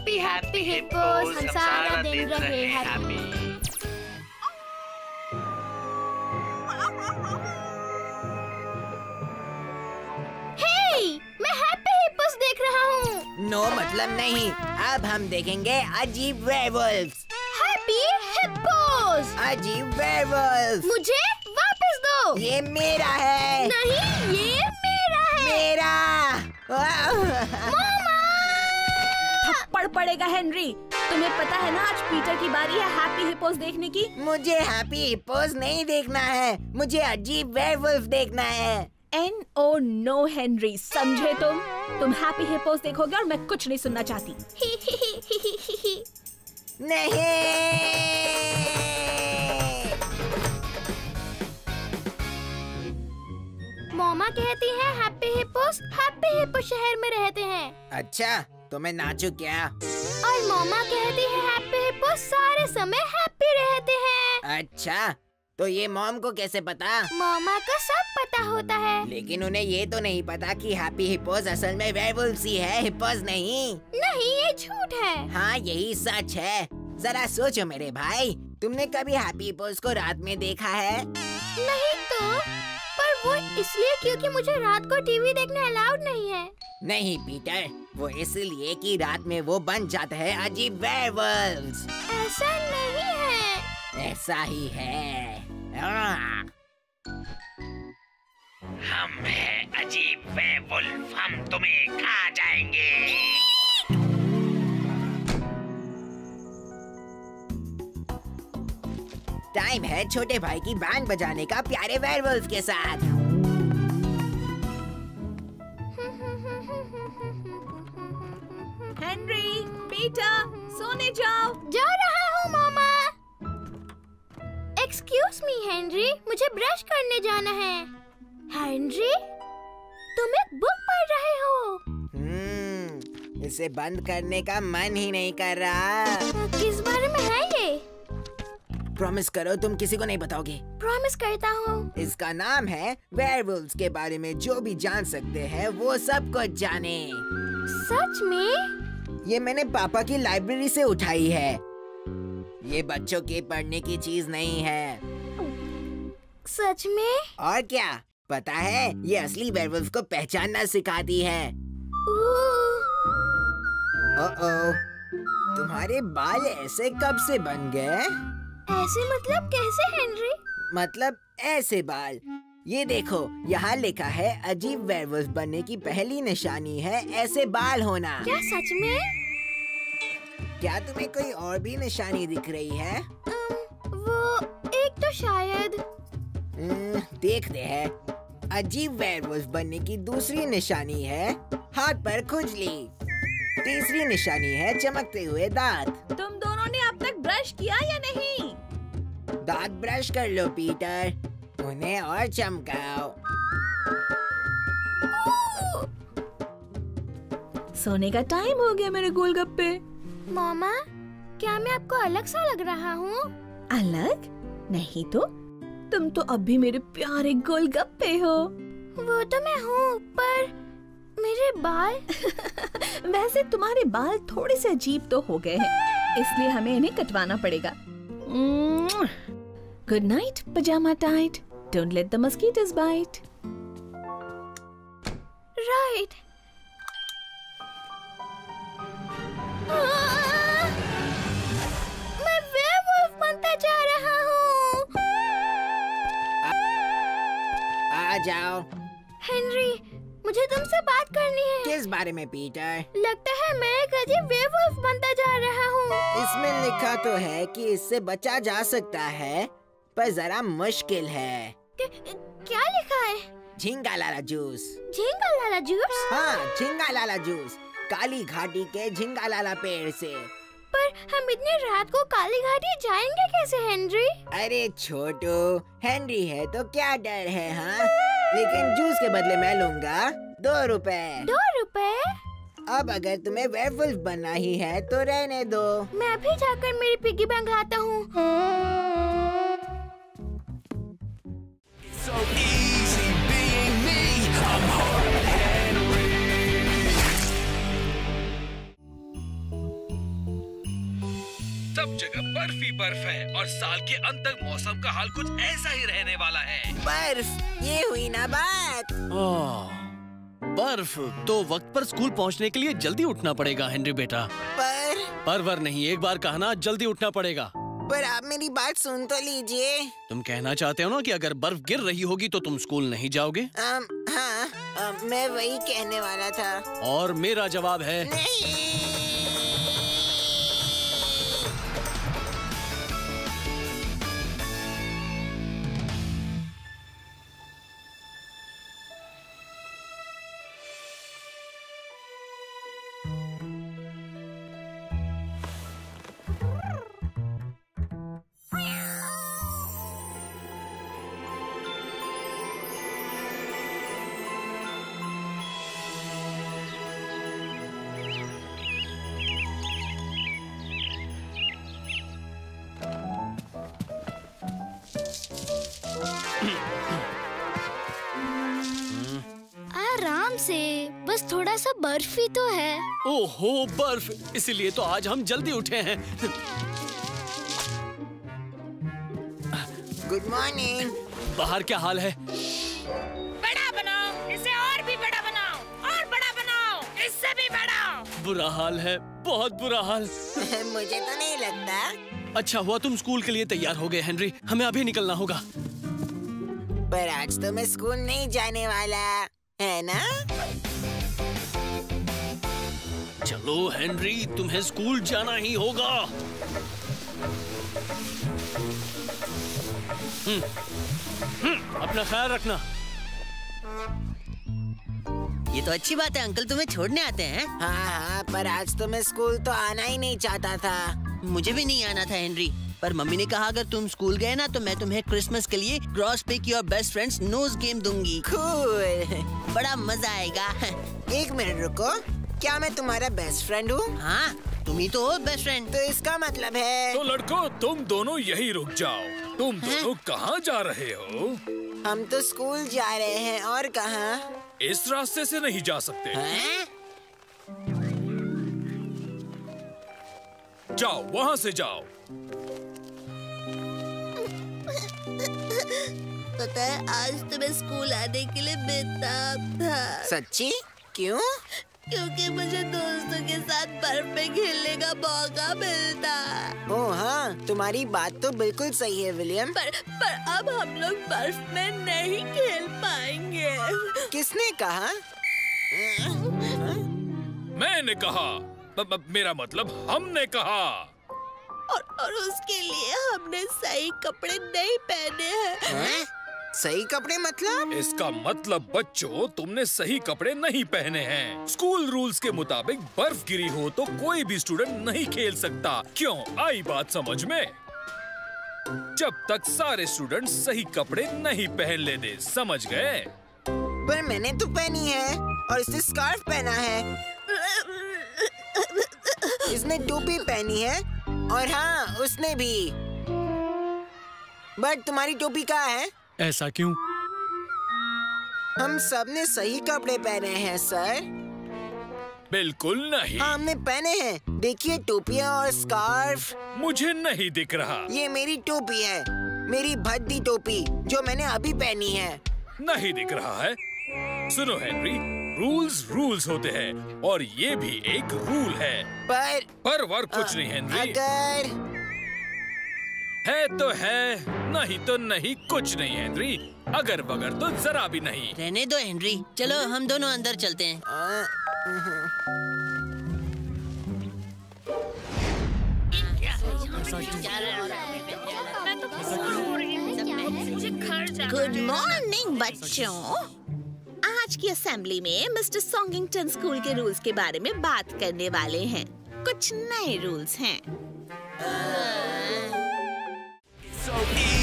Happy happy hippos हम सारा दिन रहे हैप्पी हे मैं हैप्पी हिप्पोस देख रहा हूँ। नो मतलब नहीं। अब हम देखेंगे अजीब वेयरवुल्व्स हैप्पी हिप्पोस अजीब वेयरवुल्व्स मुझे वापस दो। ये मेरा है। नहीं ये मेरा है। मेरा। पड़ेगा हेनरी। तुम्हें पता है ना आज पीटर की बारी है हैप्पी हिप्पोस देखने की? मुझे हैप्पी हिप्पोस नहीं देखना है। मुझे अजीब वेयरवुल्फ देखना है। एन ओ नो हेनरी समझे तुम? तुम हैप्पी हिप्पोस देखोगे और मैं कुछ नहीं सुनना चाहती। नहीं। मॉमा कहती है हैप्पी हिप्पोस हैप्पी हिप्पो शहर में रहते हैं। अच्छा तो मैं नाचू क्या? और मॉमा कहती है हैप्पी हिप्पो सारे समय हैप्पी रहते हैं। अच्छा तो ये मॉम को कैसे पता? मामा को सब पता होता है। लेकिन उन्हें ये तो नहीं पता कि हैप्पी हिप्पोस असल में वेयरवुल्फ ही है हिप्पोस नहीं। नहीं ये झूठ है। हाँ यही सच है। जरा सोचो मेरे भाई तुमने कभी हैप्पी हिप्पोस को रात में देखा है? नहीं तो पर वो इसलिए क्योंकि मुझे रात को टीवी देखना अलाउड नहीं है। नहीं पीटर। वो इसलिए कि रात में वो बन जाते हैं अजीब वेयरवुल्व्स ऐसा नहीं है। ऐसा ही है। हाँ। हम हैं अजीब वेयरवुल्फ हम तुम्हें खा जाएँगे। टाइम है छोटे भाई की बैंड बजाने का प्यारे वेयरवुल्फ के साथ। इसे बंद करने का मन ही नहीं कर रहा। किस बारे में है ये? प्रॉमिस करो तुम किसी को नहीं बताओगे। प्रॉमिस करता हूँ। इसका नाम है वेयरवुल्व्स के बारे में जो भी जान सकते हैं वो सब कुछ जाने। सच में? ये मैंने पापा की लाइब्रेरी से उठाई है। ये बच्चों के पढ़ने की चीज़ नहीं है। सच में? और क्या? पता है ये असली वेयरवुल्फ को पहचानना सिखाती है। ओ तुम्हारे बाल ऐसे कब से बन गए? ऐसे मतलब कैसे हेनरी? मतलब ऐसे बाल। ये देखो यहाँ लिखा है अजीब वेयरवुल्फ बनने की पहली निशानी है ऐसे बाल होना। क्या सच में? क्या तुम्हें कोई और भी निशानी दिख रही है? वो एक तो शायद। हम्म, देखते हैं। अजीब वेयरवुल्फ बनने की दूसरी निशानी है हाथ पर खुजली। तीसरी निशानी है चमकते हुए दांत। तुम दोनों ने अब तक ब्रश किया या नहीं? दांत ब्रश कर लो पीटर। उन्हें और चमकाओ। सोने का टाइम हो गया मेरे गोलगप्पे। मामा क्या मैं आपको अलग सा लग रहा हूँ? अलग? नहीं तो? तुम तो अभी मेरे प्यारे गोलगप्पे हो। वो तो मैं हूँ पर मेरे बाल? वैसे तुम्हारे बाल थोड़े से अजीब तो हो गए हैं इसलिए हमें इन्हें कटवाना पड़ेगा। Good night pyjama tight don't let the mosquitoes bite right मैं वेयरवुल्फ बनता जा रहा हूँ। आ जाओ। हेनरी मुझे तुमसे बात करनी है। किस बारे में पीटर? लगता है मैं एक अजीब वेयरवुल्फ बनता जा रहा हूँ। इसमें लिखा तो है कि इससे बचा जा सकता है पर जरा मुश्किल है। क्या लिखा है? झींगा लाला जूस। झींगा लाला जूस? हाँ झिंगा लाला जूस। काली घाटी के झींगा लाला पेड़ से। पर हम इतनी रात को काली घाटी जाएँगे कैसे हेनरी? अरे छोटू हेनरी है तो क्या डर है हाँ? लेकिन जूस के बदले मैं लूँगा दो रुपए। दो रुपए? अब अगर तुम्हें वेयरवुल्फ बनना ही है तो रहने दो। मैं भी जाकर मेरी पिग्गी बैंक लाता हूँ। सब जगह बर्फ़ ही बर्फ़ है और साल के अंत तक मौसम का हाल कुछ ऐसा ही रहने वाला है। बर्फ़ ये हुई ना बात। बर्फ़ तो वक्त पर स्कूल पहुँचने के लिए जल्दी उठना पड़ेगा हेनरी बेटा। पर पर वर नहीं एक बार कहना जल्दी उठना पड़ेगा। पर आप मेरी बात सुन तो लीजिए। तुम कहना चाहते हो ना कि अगर बर्फ़ गिर रही होगी तो तुम स्कूल नहीं जाओगे? अम, हाँ अम, मैं वही कहने वाला था। और मेरा जवाब है नहीं। बस थोड़ा सा बर्फ़ ही तो है। ओहो बर्फ़! इसीलिए तो आज हम जल्दी उठे हैं। गुड मॉर्निंग बाहर क्या हाल है? बड़ा बनाओ। इसे और भी बड़ा बनाओ। और बड़ा बनाओ। इससे भी बड़ा। बुरा हाल है। बहुत बुरा हाल। मुझे तो नहीं लगता। अच्छा हुआ तुम स्कूल के लिए तैयार हो गए हेनरी। हमें अभी निकलना होगा। पर आज तो मैं स्कूल नहीं जाने वाला है ना? चलो हेनरी तुम्हें स्कूल जाना ही होगा। हम्म, हम्म, अपना ख्याल रखना। ये तो अच्छी बात है अंकल तुम्हें छोड़ने आते हैं। हाँ हाँ पर आज तो मैं स्कूल तो आना ही नहीं चाहता था। मुझे भी नहीं आना था हेनरी। पर मम्मी ने कहा अगर तुम स्कूल गए ना तो मैं तुम्हें क्रिसमस के लिए cross pick your best friend's nose game दूँगी। कूल। बड़ा मज़ा आएगा। एक मिनट रुको। क्या मैं तुम्हारा बेस्ट फ्रेंड हूँ? हाँ तुम ही तो हो बेस्ट फ्रेंड तो इसका मतलब है तो लड़कों तुम दोनों यही रुक जाओ। तुम दोनों कहाँ जा रहे हो? हम तो स्कूल जा रहे हैं और कहाँ? इस रास्ते से नहीं जा सकते। हैं? जाओ वहाँ से जाओ। पता है आज तुम्हें स्कूल आने के लिए बेताब था। सच्ची? क्यों? क्योंकि मुझे दोस्तों के साथ बर्फ़ में खेलने का मौका मिलता। ओ हाँ तुम्हारी बात तो बिल्कुल सही है विलियम। पर पर अब हम लोग बर्फ़ में नहीं खेल पाएँगे। किसने कहा? मैंने कहा। ब- ब- मेरा मतलब हमने कहा। और और उसके लिए हमने सही कपड़े नहीं पहने हैं। हैं? सही कपड़े मतलब? इसका मतलब बच्चों तुमने सही कपड़े नहीं पहने हैं। स्कूल रूल्स के मुताबिक बर्फ़ गिरी हो तो कोई भी स्टूडेंट नहीं खेल सकता। क्यों? आई बात समझ में? जब तक सारे स्टूडेंट सही कपड़े नहीं पहन लेते समझ गए? पर मैंने तो पहनी है और इसने स्कार्फ पहना है। इसने टोपी पहनी है और हाँ उसने भी। बट तुम्हारी टोपी कहाँ है? ऐसा क्यों? हम सबने सही कपड़े पहने हैं सर। बिल्कुल नहीं। हाँ हमने पहने हैं। देखिए टोपिया और स्कार्फ। मुझे नहीं दिख रहा। ये मेरी टोपी है। मेरी भद्दी टोपी जो मैंने अभी पहनी है। नहीं दिख रहा है। सुनो हेनरी रूल्स रूल्स होते हैं और ये भी एक रूल है। पर पर वर कुछ नहीं हेनरी। अगर है तो है नहीं तो नहीं कुछ नहीं हेनरी अगर बगर तो जरा भी नहीं। रहने दो हेनरी चलो हम दोनों अंदर चलते हैं। गुड मॉर्निंग बच्चों। आज की असेंबली में मिस्टर सॉन्गिंगटन स्कूल के रूल्स के बारे में बात करने वाले हैं। कुछ नए रूल्स हैं। SOP.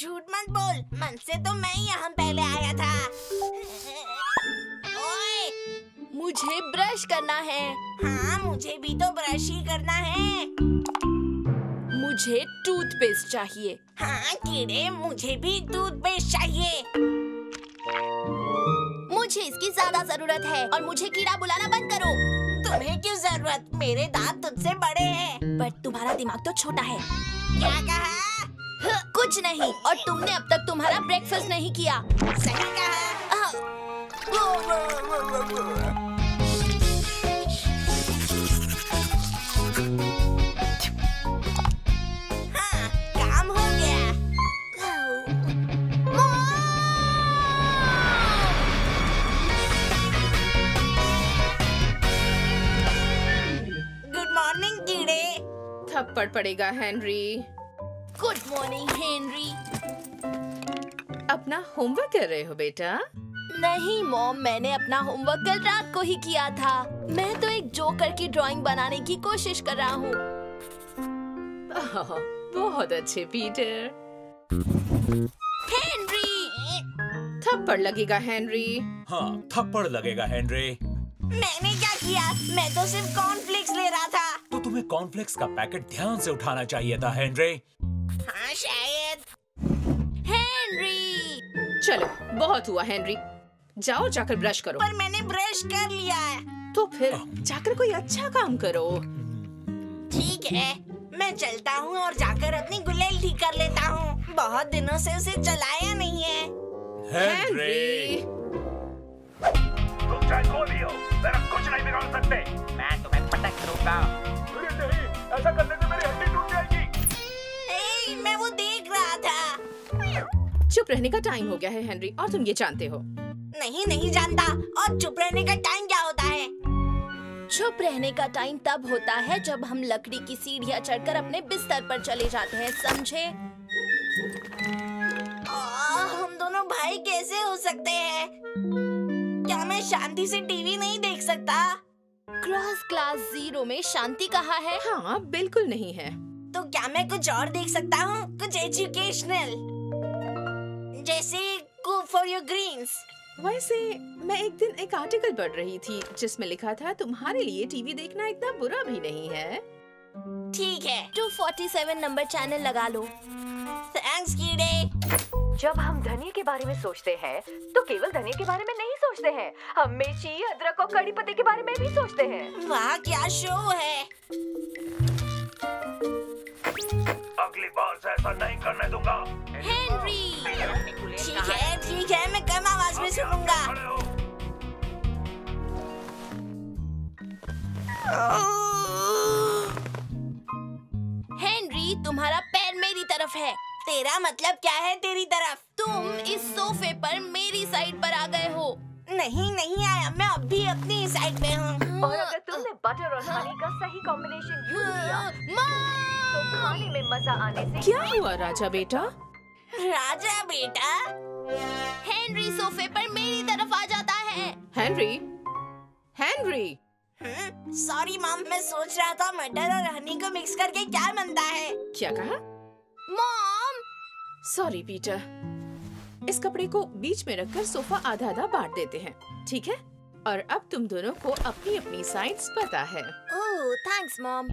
झूठ मत बोल। मन से तो मैं ही यहाँ पहले आया था। ओए। मुझे ब्रश करना है। हाँ मुझे भी तो ब्रश ही करना है। मुझे टूथपेस्ट चाहिए। हाँ कीड़े मुझे भी टूथपेस्ट चाहिए। मुझे इसकी ज़्यादा ज़रूरत है और मुझे कीड़ा बुलाना बंद करो। तुम्हें क्यों ज़रूरत? मेरे दांत तुझसे बड़े हैं। बट तुम्हारा दिमाग तो छोटा है। क्या कहा? कुछ नहीं और तुमने अब तक तुम्हारा ब्रेकफास्ट नहीं किया। सही कहा। हाँ काम हो गया। गुड मॉर्निंग कीड़े थप्पड़ पड़ेगा हेनरी गुड मॉर्निंग हेनरी अपना होमवर्क कर रहे हो बेटा? नहीं मॉम मैंने अपना होमवर्क कल रात को ही किया था। मैं तो एक जोकर की ड्राइंग बनाने की कोशिश कर रहा हूँ। बहुत अच्छे पीटर हेनरी थप्पड़ लगेगा हेनरी हाँ थप्पड़ लगेगा हेनरी मैंने क्या किया? मैं तो सिर्फ़ कॉर्नफ्लेक्स ले रहा था। तो तुम्हें कॉर्नफ्लेक्स का पैकेट ध्यान से उठाना चाहिए था हेनरी हाँ शायद हेनरी चलो बहुत हुआ हेनरी। जाओ जाकर ब्रश करो। पर मैंने ब्रश कर लिया है। तो फिर जाकर कोई अच्छा काम करो। ठीक है मैं चलता हूँ और जाकर अपनी गुलेल ठीक कर लेता हूँ। बहुत दिनों से उसे चलाया नहीं है। हेनरी। तुम चाहे मेरा कुछ नहीं बिगाड़ सकते। मैं तुम्हें पटक दूँगा। नहीं ऐसा करने चुप रहने का टाइम हो गया है हेनरी और तुम ये जानते हो। नहीं नहीं जानता। और चुप रहने का टाइम क्या होता है? चुप रहने का टाइम तब होता है जब हम लकड़ी की सीढ़ियाँ चढ़कर अपने बिस्तर पर चले जाते हैं समझे? हम दोनों भाई कैसे हो सकते हैं? क्या मैं शांति से टीवी नहीं देख सकता? क्रॉस क्लास ज़ीरो में शांति कहाँ है? हाँ बिल्कुल नहीं है। तो क्या मैं कुछ और देख सकता हूँ? कुछ एजुकेशनल जैसे कुक फॉर योर ग्रीन्स वैसे मैं एक दिन एक आर्टिकल पढ़ रही थी जिसमें लिखा था तुम्हारे लिए टीवी देखना इतना बुरा भी नहीं है। ठीक है 247 नंबर चैनल लगा लो। थैंक्स कीड़े जब हम धनिया के बारे में सोचते हैं तो केवल धनिया के बारे में नहीं सोचते हैं। हम मिर्ची अदरक और कड़ी पत्ते के बारे में भी सोचते हैं। वाह क्या शो है। अगली बार से ऐसा नहीं करने दूँगा। हेनरी ठीक है ठीक है मैं कम आवाज़ में सुनूँगा। हेनरी तुम्हारा पैर मेरी तरफ़ है। तेरा मतलब क्या है तेरी तरफ़? तुम इस सोफे पर मेरी साइड पर आ गए हो। नहीं नहीं आया मैं अब भी अपनी साइड पे हूँ। और अगर तुमने बटर और हनी का सही कॉम्बिनेशन यूज़ किया तो खाने में मज़ा आने से क्या हुआ राजा बेटा? राजा बेटा। हेनरी सोफे पर मेरी तरफ़ आ जाता है। हेनरी? हेनरी? सॉरी मॉम मैं सोच रहा था मटर और हनी को मिक्स करके क्या बनता है। क्या कहा? मॉम सॉरी पीटर इस कपड़े को बीच में रखकर सोफा आधा आधा बांट देते हैं ठीक है? और अब तुम दोनों को अपनी अपनी साइड्स पता है। ओह थैंक्स मॉम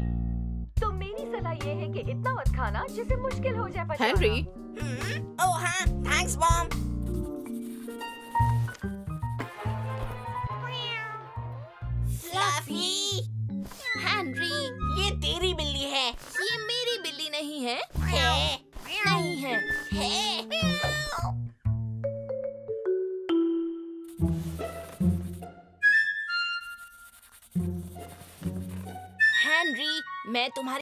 तो मेरी सलाह ये है कि इतना मत खाना जिससे मुश्किल हो जाए हाँ फ्लफी हेनरी ये तेरी बिल्ली है। ये मेरी बिल्ली नहीं है। है। नहीं है। है। हेनरी मैं तुम्हारी